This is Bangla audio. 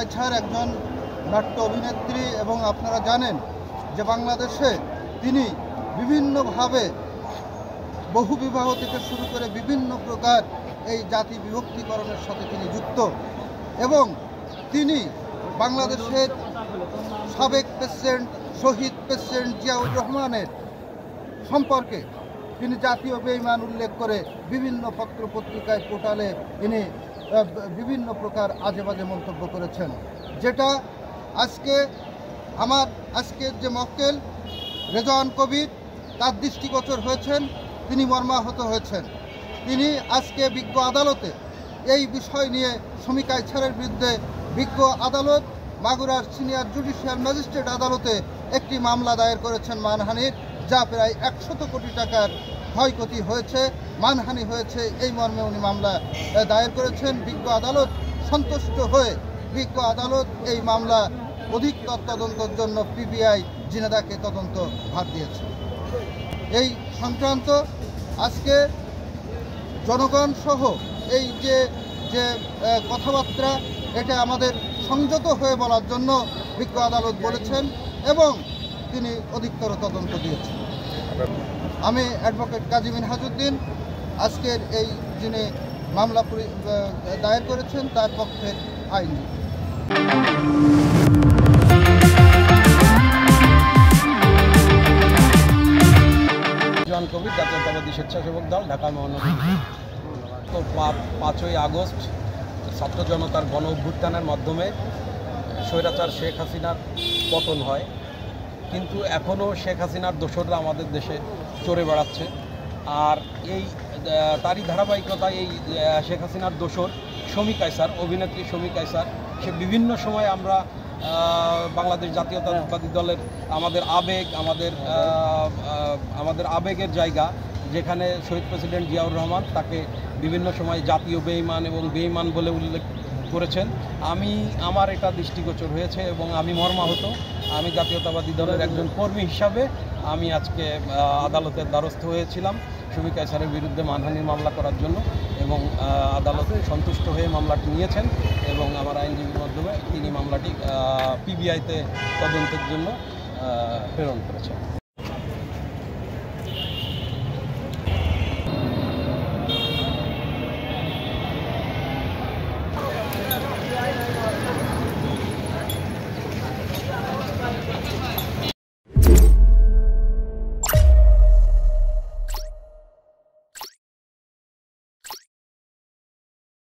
ইছার একজন নাট্য অভিনেত্রী এবং আপনারা জানেন যে বাংলাদেশে তিনি বিভিন্নভাবে বহু বিবাহ থেকে শুরু করে বিভিন্ন প্রকার এই জাতি বিভক্তিকরণের সাথে তিনি যুক্ত এবং তিনি বাংলাদেশের সাবেক প্রেসিডেন্ট শহীদ প্রেসিডেন্ট জিয়াউর রহমানের সম্পর্কে তিনি জাতীয় বেইমান উল্লেখ করে বিভিন্ন পত্র পত্রিকায় পোর্টালে তিনি বিভিন্ন প্রকার আজে বাজে মন্তব্য করেছেন। যেটা আজকে আমার আজকের যে মক্কেল রেজওয়ান কবির, তার দৃষ্টিগোচর হয়েছেন, তিনি মর্মাহত হয়েছেন। তিনি আজকে বিজ্ঞ আদালতে এই বিষয় নিয়ে শ্রমিকা ইছারের বিরুদ্ধে বিজ্ঞ আদালত, মাগুরার সিনিয়র জুডিশিয়াল ম্যাজিস্ট্রেট আদালতে একটি মামলা দায়ের করেছেন মানহানির, যা প্রায় একশত কোটি টাকার ক্ষয়ক্ষতি হয়েছে, মানহানি হয়েছে, এই মর্মে উনি মামলা দায়ের করেছেন। বিজ্ঞ আদালত সন্তুষ্ট হয়ে বিজ্ঞ আদালত এই মামলা অধিকতর তদন্তের জন্য পিবিআই জিনেদাকে তদন্ত ভার দিয়েছে। এই সংক্রান্ত আজকে জনগণ সহ এই যে যে কথাবার্তা, এটা আমাদের সংযত হয়ে বলার জন্য বিজ্ঞ আদালত বলেছেন এবং তিনি অধিকতর তদন্ত দিয়েছেন। আমি অ্যাডভোকেট কাজী মিনহাজুদ্দিন, আজকের এই যিনি মামলা দায়ের করেছেন তার পক্ষের আইনজীবী। জন জাতীয়তাবাদী স্বেচ্ছাসেবক দল ঢাকা মহানগর। তো পাঁচই আগস্ট, ছাত্র জনতার গণ অভ্যুত্থানের মাধ্যমে স্বৈরাচার শেখ হাসিনার পতন হয়। কিন্তু এখনও শেখ হাসিনার দোসররা আমাদের দেশে চড়ে বেড়াচ্ছে। আর এই তারই ধারাবাহিকতা এই শেখ হাসিনার দোসর শমী কায়সার, অভিনেত্রী শমী কায়সার, সে বিভিন্ন সময় আমরা বাংলাদেশ জাতীয়তাবাদী দলের আমাদের আবেগ, আমাদের আমাদের আবেগের জায়গা, যেখানে শহীদ প্রেসিডেন্ট জিয়াউর রহমান তাকে বিভিন্ন সময় জাতীয় বেইমান এবং বেইমান বলে উল্লেখ করেছেন। আমি, আমার এটা দৃষ্টিগোচর হয়েছে এবং আমি মর্মাহত। আমি জাতীয়তাবাদী দলের একজন কর্মী হিসাবে আমি আজকে আদালতের দ্বারস্থ হয়েছিলাম সুমিকা স্যারের বিরুদ্ধে মানহানির মামলা করার জন্য এবং আদালত সন্তুষ্ট হয়ে মামলাটি নিয়েছেন এবং আমার আইনজীবীর মাধ্যমে তিনি মামলাটি পিবিআইতে তদন্তের জন্য প্রেরণ করেছেন।